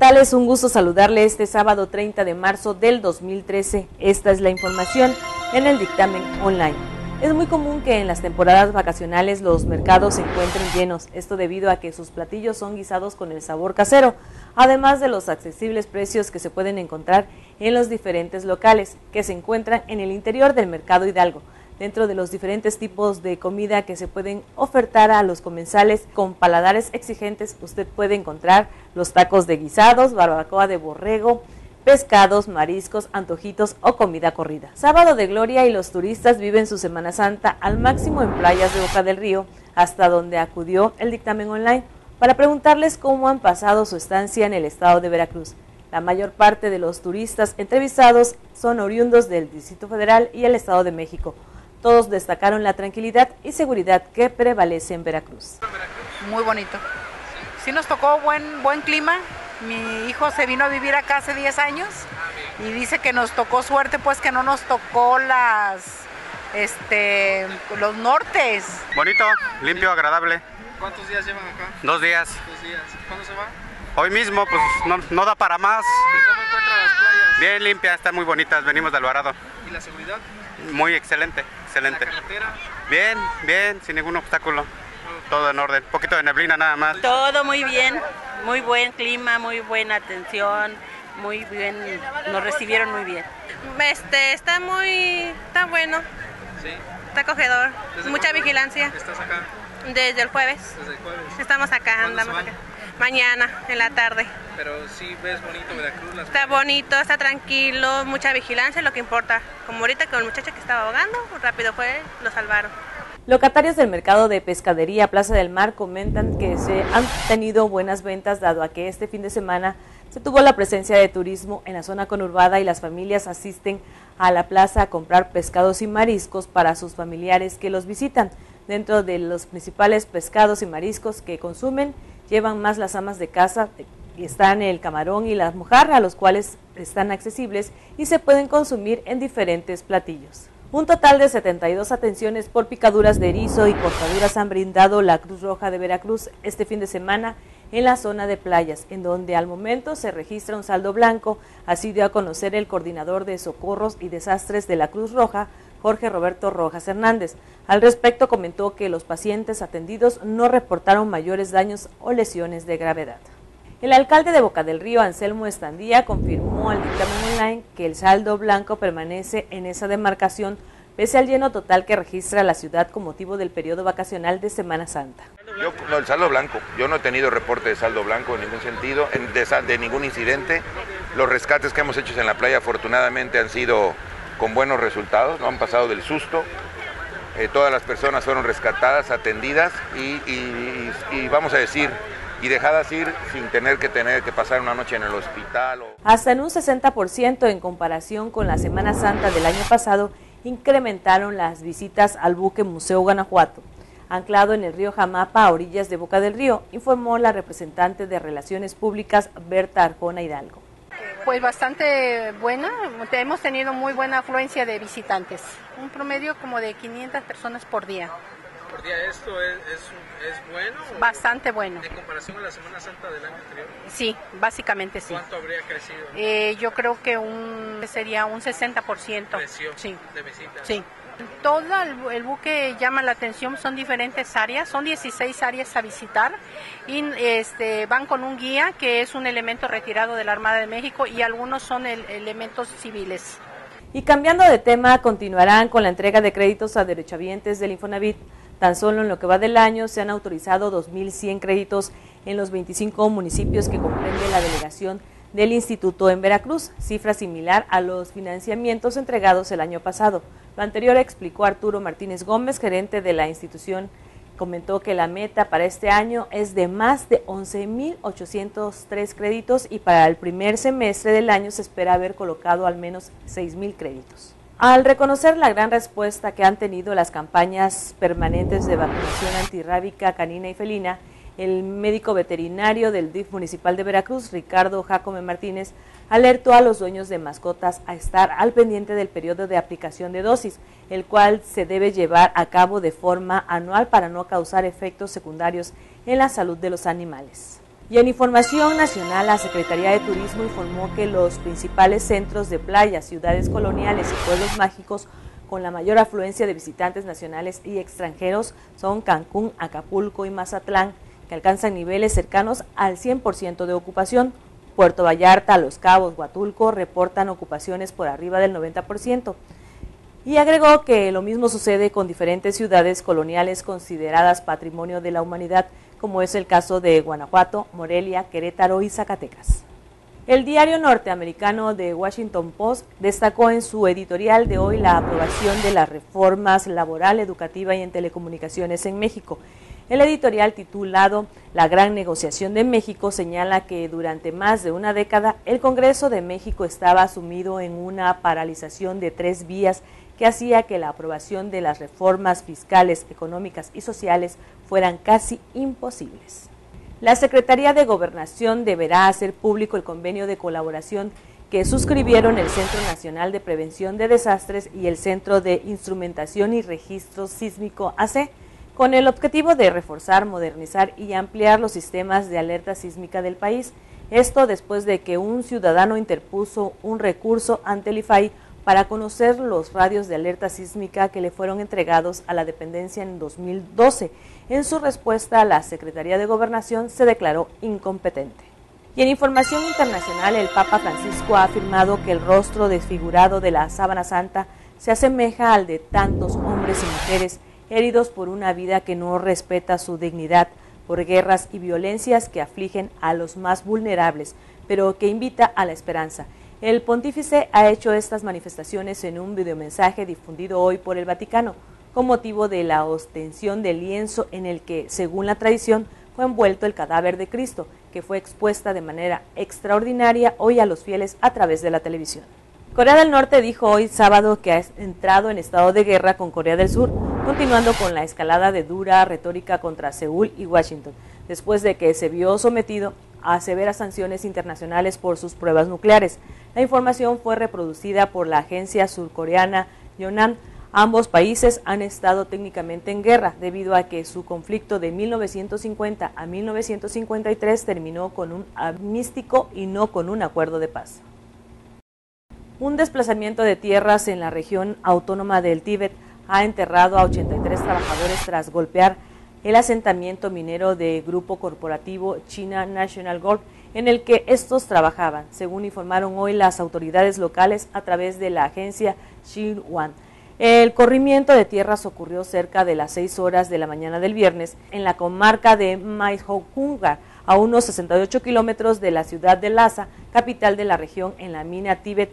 tal? Es un gusto saludarle este sábado 30 de marzo del 2013. Esta es la información en el dictamen online. Es muy común que en las temporadas vacacionales los mercados se encuentren llenos, esto debido a que sus platillos son guisados con el sabor casero, además de los accesibles precios que se pueden encontrar en los diferentes locales que se encuentran en el interior del mercado Hidalgo dentro de los diferentes tipos de comida que se pueden ofertar a los comensales con paladares exigentes, usted puede encontrar los tacos de guisados, barbacoa de borrego, pescados, mariscos, antojitos o comida corrida. Sábado de Gloria y los turistas viven su Semana Santa al máximo en playas de Boca del Río, hasta donde acudió el dictamen online para preguntarles cómo han pasado su estancia en el estado de Veracruz. La mayor parte de los turistas entrevistados son oriundos del Distrito Federal y el Estado de México. Todos destacaron la tranquilidad y seguridad que prevalece en Veracruz. Muy bonito. Sí nos tocó buen, buen clima. Mi hijo se vino a vivir acá hace 10 años y dice que nos tocó suerte pues que no nos tocó las este los nortes. Bonito, limpio, agradable. ¿Cuántos días llevan acá? Dos días. Dos días. ¿Cuándo se va? Hoy mismo, pues no, no da para más. ¿Cómo encuentran las playas? Bien limpias, están muy bonitas. Venimos de Alvarado. ¿Y la seguridad? Muy excelente, excelente. ¿La carretera? Bien, bien, sin ningún obstáculo. Todo en orden. Un poquito de neblina nada más. Todo muy bien, muy buen clima, muy buena atención, muy bien, nos recibieron muy bien. Este, está muy, está bueno, Sí. está acogedor, ¿Desde mucha vigilancia. ¿Estás acá? Desde el jueves, Desde el jueves. estamos acá, ¿Cuándo andamos se acá. Mañana, en la tarde. Pero sí ves bonito Veracruz. Las Está bonito, está tranquilo, mucha vigilancia, lo que importa. Como ahorita con el muchacho que estaba ahogando, rápido fue, lo salvaron. Locatarios del mercado de pescadería Plaza del Mar comentan que se han tenido buenas ventas dado a que este fin de semana se tuvo la presencia de turismo en la zona conurbada y las familias asisten a la plaza a comprar pescados y mariscos para sus familiares que los visitan. Dentro de los principales pescados y mariscos que consumen llevan más las amas de casa, están el camarón y la mojarra, los cuales están accesibles y se pueden consumir en diferentes platillos. Un total de 72 atenciones por picaduras de erizo y cortaduras han brindado la Cruz Roja de Veracruz este fin de semana en la zona de playas, en donde al momento se registra un saldo blanco, así dio a conocer el coordinador de socorros y desastres de la Cruz Roja, Jorge Roberto Rojas Hernández. Al respecto comentó que los pacientes atendidos no reportaron mayores daños o lesiones de gravedad. El alcalde de Boca del Río, Anselmo Estandía, confirmó al dictamen online que el saldo blanco permanece en esa demarcación pese al lleno total que registra la ciudad con motivo del periodo vacacional de Semana Santa. No, el saldo blanco. Yo no he tenido reporte de saldo blanco en ningún sentido, en- de, de ningún incidente. Los rescates que hemos hecho en la playa afortunadamente han sido con buenos resultados, no han pasado del susto. Eh, todas las personas fueron rescatadas, atendidas y, vamos a decir, y dejadas ir sin tener que tener que pasar una noche en el hospital. Hasta en un 60% en comparación con la Semana Santa del año pasado, incrementaron las visitas al buque Museo Guanajuato, anclado en el río Jamapa a orillas de Boca del Río, informó la representante de Relaciones Públicas Berta Arjona Hidalgo. Pues bastante buena, hemos tenido muy buena afluencia de visitantes, un promedio como de 500 personas por día, por día esto es, es, es bueno. bastante bueno. En comparación a la Semana Santa del año anterior, Sí, básicamente sí. ¿cuánto habría crecido? Eh, yo creo que un sería un 60%. Creció Sí, de visitas. sí. Todo el, el buque llama la atención, son diferentes áreas, son 16 áreas a visitar y este, van con un guía que es un elemento retirado de la Armada de México y algunos son el- elementos civiles. Y cambiando de tema, continuarán con la entrega de créditos a derechohabientes del Infonavit. Tan solo en lo que va del año se han autorizado 2.100 créditos en los 25 municipios que comprende la delegación del instituto en Veracruz, cifra similar a los financiamientos entregados el año pasado. Lo anterior explicó Arturo Martínez Gómez, gerente de la institución. Comentó que la meta para este año es de más de 11.803 créditos y para el primer semestre del año se espera haber colocado al menos 6.000 créditos. Al reconocer la gran respuesta que han tenido las campañas permanentes de vacunación antirrábica canina y felina, el médico veterinario del DIF municipal de Veracruz, Ricardo Jacome Martínez, alertó a los dueños de mascotas a estar al pendiente del periodo de aplicación de dosis, el cual se debe llevar a cabo de forma anual para no causar efectos secundarios en la salud de los animales. Y en información nacional, la Secretaría de Turismo informó que los principales centros de playas, ciudades coloniales y pueblos mágicos con la mayor afluencia de visitantes nacionales y extranjeros son Cancún, Acapulco y Mazatlán, que alcanzan niveles cercanos al 100% de ocupación. Puerto Vallarta, Los Cabos, Huatulco reportan ocupaciones por arriba del 90%. Y agregó que lo mismo sucede con diferentes ciudades coloniales consideradas patrimonio de la humanidad, como es el caso de Guanajuato, Morelia, Querétaro y Zacatecas. El diario norteamericano The Washington Post destacó en su editorial de hoy la aprobación de las reformas laboral, educativa y en telecomunicaciones en México. El editorial titulado La gran negociación de México señala que durante más de una década el Congreso de México estaba sumido en una paralización de tres vías que hacía que la aprobación de las reformas fiscales, económicas y sociales fueran casi imposibles. La Secretaría de Gobernación deberá hacer público el convenio de colaboración que suscribieron el Centro Nacional de Prevención de Desastres y el Centro de Instrumentación y Registro Sísmico AC con el objetivo de reforzar, modernizar y ampliar los sistemas de alerta sísmica del país. Esto después de que un ciudadano interpuso un recurso ante el IFAI para conocer los radios de alerta sísmica que le fueron entregados a la dependencia en 2012. En su respuesta, la Secretaría de Gobernación se declaró incompetente. Y en información internacional, el Papa Francisco ha afirmado que el rostro desfigurado de la sábana santa se asemeja al de tantos hombres y mujeres heridos por una vida que no respeta su dignidad, por guerras y violencias que afligen a los más vulnerables, pero que invita a la esperanza. El pontífice ha hecho estas manifestaciones en un videomensaje difundido hoy por el Vaticano, con motivo de la ostensión del lienzo en el que, según la tradición, fue envuelto el cadáver de Cristo, que fue expuesta de manera extraordinaria hoy a los fieles a través de la televisión. Corea del Norte dijo hoy sábado que ha entrado en estado de guerra con Corea del Sur, continuando con la escalada de dura retórica contra Seúl y Washington, después de que se vio sometido a severas sanciones internacionales por sus pruebas nucleares. La información fue reproducida por la agencia surcoreana Yonhap. Ambos países han estado técnicamente en guerra debido a que su conflicto de 1950 a 1953 terminó con un amnístico y no con un acuerdo de paz. Un desplazamiento de tierras en la región autónoma del Tíbet ha enterrado a 83 trabajadores tras golpear el asentamiento minero de grupo corporativo China National Gold en el que estos trabajaban, según informaron hoy las autoridades locales a través de la agencia Xinhuan. El corrimiento de tierras ocurrió cerca de las 6 horas de la mañana del viernes en la comarca de Maihokunga, a unos 68 kilómetros de la ciudad de Lhasa, capital de la región en la mina Tíbet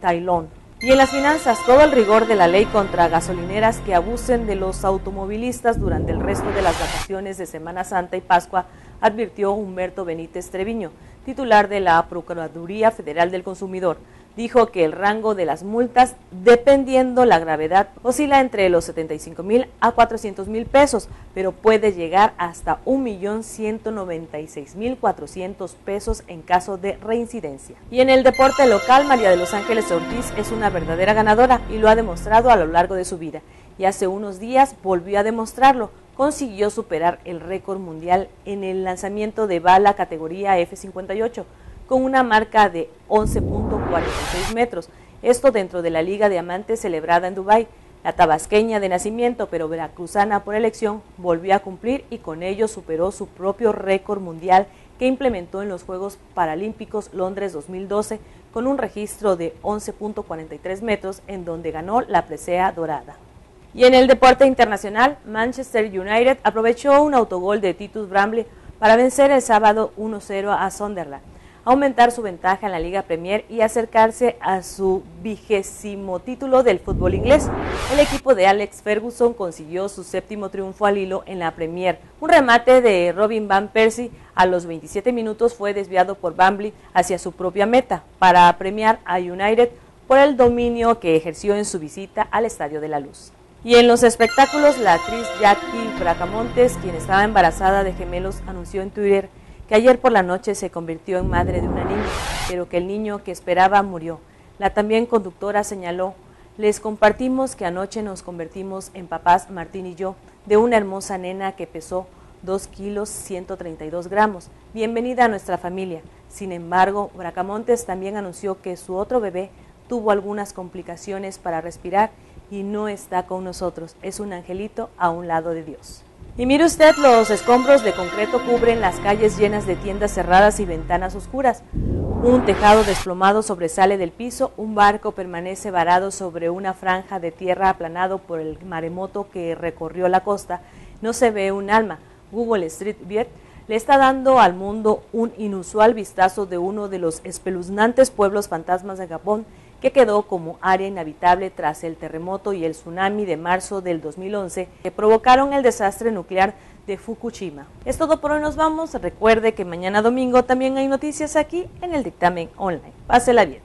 Tailón. Y en las finanzas, todo el rigor de la ley contra gasolineras que abusen de los automovilistas durante el resto de las vacaciones de Semana Santa y Pascua, advirtió Humberto Benítez Treviño, titular de la Procuraduría Federal del Consumidor dijo que el rango de las multas, dependiendo la gravedad, oscila entre los 75 mil a 400 mil pesos, pero puede llegar hasta 1.196.400 pesos en caso de reincidencia. Y en el deporte local, María de los Ángeles Ortiz es una verdadera ganadora y lo ha demostrado a lo largo de su vida. Y hace unos días volvió a demostrarlo consiguió superar el récord mundial en el lanzamiento de bala categoría F58 con una marca de 11.46 metros. Esto dentro de la Liga de Amantes celebrada en Dubái. La tabasqueña de nacimiento, pero veracruzana por elección, volvió a cumplir y con ello superó su propio récord mundial que implementó en los Juegos Paralímpicos Londres 2012 con un registro de 11.43 metros en donde ganó la presea dorada. Y en el deporte internacional, Manchester United aprovechó un autogol de Titus Bramley para vencer el sábado 1-0 a Sunderland aumentar su ventaja en la Liga Premier y acercarse a su vigésimo título del fútbol inglés. El equipo de Alex Ferguson consiguió su séptimo triunfo al hilo en la Premier. Un remate de Robin Van Persie a los 27 minutos fue desviado por Bambley hacia su propia meta para premiar a United por el dominio que ejerció en su visita al Estadio de la Luz. Y en los espectáculos, la actriz Jackie Bracamontes, quien estaba embarazada de gemelos, anunció en Twitter que ayer por la noche se convirtió en madre de una niña, pero que el niño que esperaba murió. La también conductora señaló, les compartimos que anoche nos convertimos en papás, Martín y yo, de una hermosa nena que pesó 2 kilos 132 gramos. Bienvenida a nuestra familia. Sin embargo, Bracamontes también anunció que su otro bebé tuvo algunas complicaciones para respirar y no está con nosotros. Es un angelito a un lado de Dios. Y mire usted, los escombros de concreto cubren las calles llenas de tiendas cerradas y ventanas oscuras. Un tejado desplomado sobresale del piso, un barco permanece varado sobre una franja de tierra aplanado por el maremoto que recorrió la costa. No se ve un alma. Google Street View le está dando al mundo un inusual vistazo de uno de los espeluznantes pueblos fantasmas de Japón que quedó como área inhabitable tras el terremoto y el tsunami de marzo del 2011 que provocaron el desastre nuclear de Fukushima. Es todo por hoy, nos vamos. Recuerde que mañana domingo también hay noticias aquí en el dictamen online. Pásela bien.